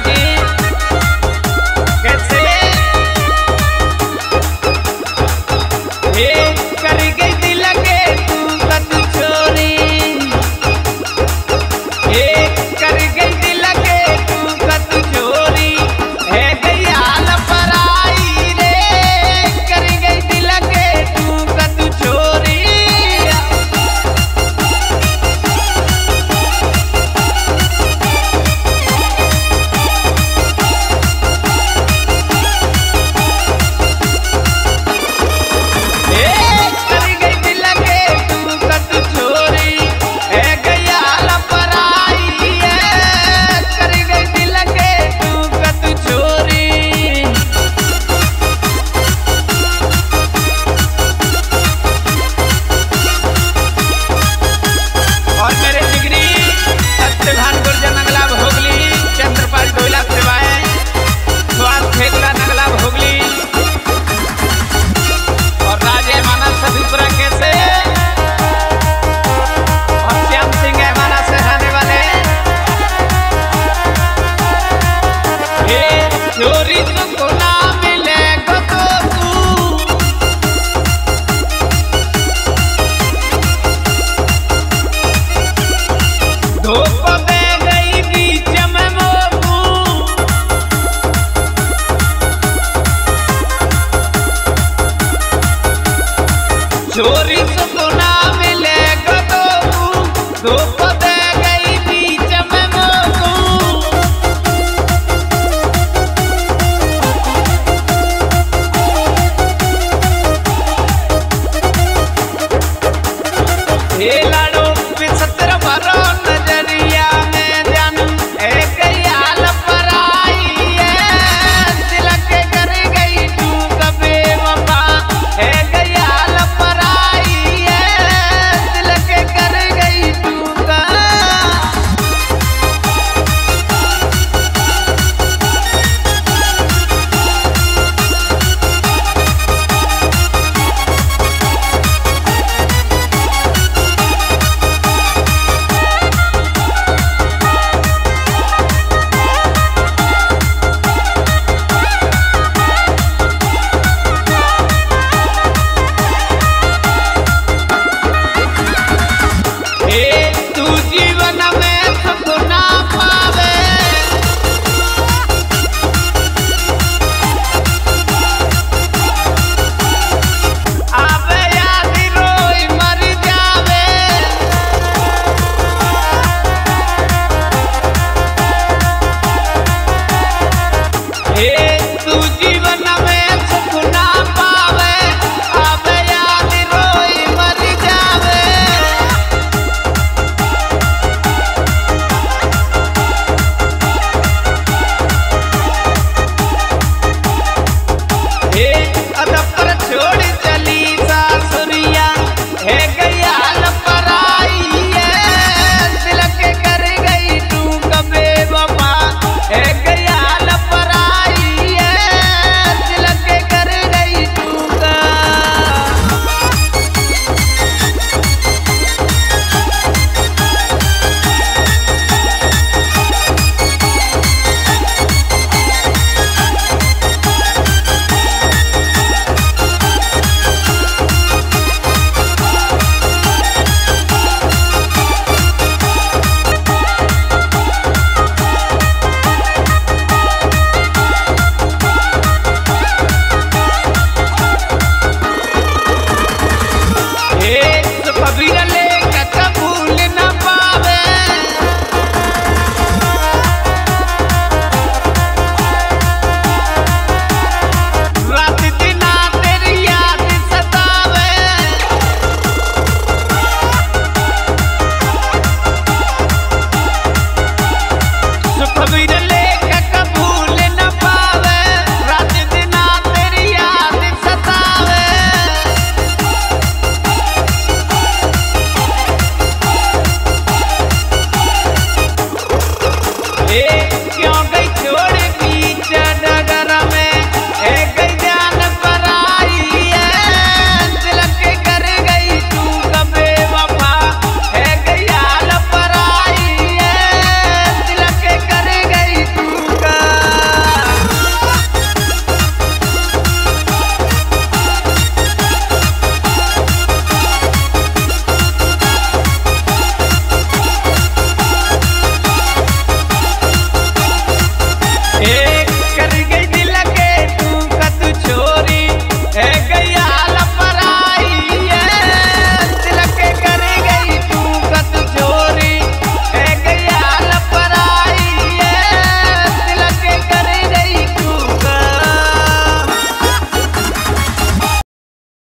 Brasil.